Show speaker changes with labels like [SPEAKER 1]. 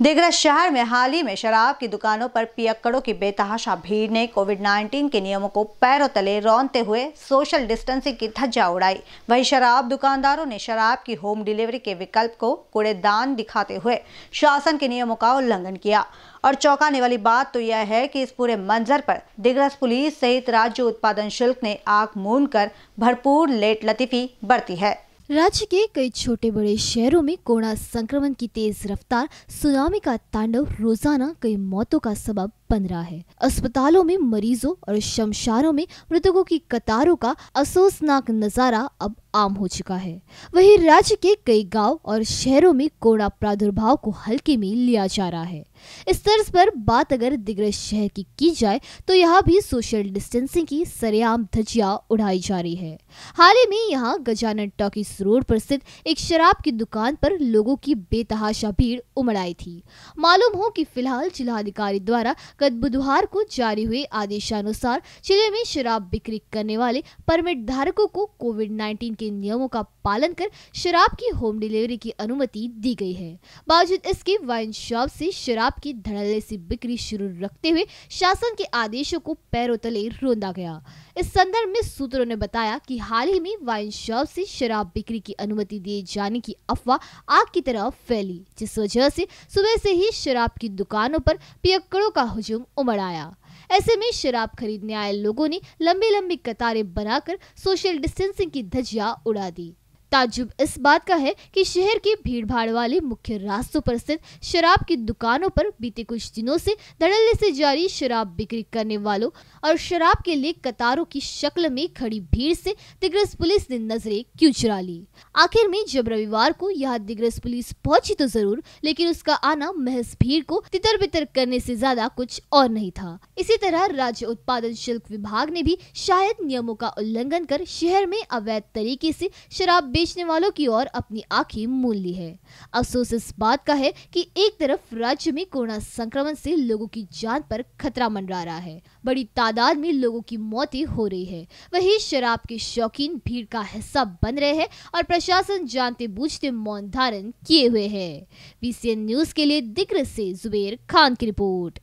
[SPEAKER 1] दिग्रज शहर में हाल ही में शराब की दुकानों पर पियक्कड़ों की बेतहाशा भीड़ ने कोविड 19 के नियमों को पैरों तले रौनते हुए सोशल डिस्टेंसिंग की धज्जा उड़ाई। वहीं शराब दुकानदारों ने शराब की होम डिलीवरी के विकल्प को कूड़ेदान दिखाते हुए शासन के नियमों का उल्लंघन किया। और चौंकाने वाली बात तो यह है कि इस पूरे मंजर पर दिग्रज पुलिस सहित राज्य उत्पादन शुल्क ने आग मूंद कर भरपूर लेट लतीफी बरती है।
[SPEAKER 2] राज्य के कई छोटे बड़े शहरों में कोरोना संक्रमण की तेज रफ्तार, सुनामी का तांडव, रोज़ाना कई मौतों का सबब बन रहा है। अस्पतालों में मरीजों और शमशानों में मृतकों की कतारों का अफसोसनाक नज़ारा अब आम हो चुका है। वहीं राज्य के कई गाँव और शहरों में कोरोना प्रादुर्भाव को हल्के में लिया जा रहा है। इस तर्ज पर बात अगर दिग्रज शहर की की जाए तो यहाँ भी सोशल डिस्टेंसिंग की सरेआम धजिया उड़ाई जा रही है। हाल ही में यहाँ गजानन टॉकीस रोड पर स्थित एक शराब की दुकान पर लोगों की बेतहाशा भीड़ उमड़ आई थी। मालूम हो कि फ़िलहाल जिलाधिकारी द्वारा गत बुधवार को जारी हुए आदेशानुसार ज़िले में शराब बिक्री करने वाले परमिट धारकों को कोविड 19 के नियमों का पालन कर शराब की होम डिलीवरी की अनुमति दी गई है। बावजूद इसके वाइन शॉप से शराब की धड़ल्ले से बिक्री शुरू रखते हुए शासन के आदेशों को पैरों तले रोंदा गया। इस संदर्भ में सूत्रों ने बताया कि हाल ही में वाइन शॉप से शराब बिक्री की अनुमति दिए जाने की अफवाह आग की तरह फैली, जिस वजह से सुबह से ही शराब की दुकानों पर पियक्कड़ों का हुजूम उमड़ आया। ऐसे में शराब खरीदने आए लोगों ने लंबी लंबी कतारें बनाकर सोशल डिस्टेंसिंग की धज्जियाँ उड़ा दी। ताजुब इस बात का है कि शहर के भीड़ भाड़ वाले मुख्य रास्तों पर स्थित शराब की दुकानों पर बीते कुछ दिनों से धड़ल्ले से जारी शराब बिक्री करने वालों और शराब के लिए कतारों की शक्ल में खड़ी भीड़ से दिग्रस पुलिस ने नज़रें क्यों चुरा ली? आखिर में जब रविवार को यहाँ दिग्रस पुलिस पहुँची तो ज़रूर, लेकिन उसका आना महज भीड़ को तितर बितर करने से ज़्यादा कुछ और नहीं था। इसी तरह राज्य उत्पादन शुल्क विभाग ने भी शायद नियमों का उल्लंघन कर शहर में अवैध तरीके से शराब बेचने वालों की ओर अपनी आँखें मूल ली है। अफसोस इस बात का है कि एक तरफ़ राज्य में कोरोना संक्रमण से लोगों की जान पर खतरा मंडरा रहा है। बड़ी तादाद में लोगों की मौतें हो रही है। वही शराब के शौकीन भीड़ का हिस्सा बन रहे हैं और प्रशासन जानते बूझते मौन धारण किए हुए है। बीसीएन न्यूज़ के लिए दिग्र से जुबेर खान की रिपोर्ट।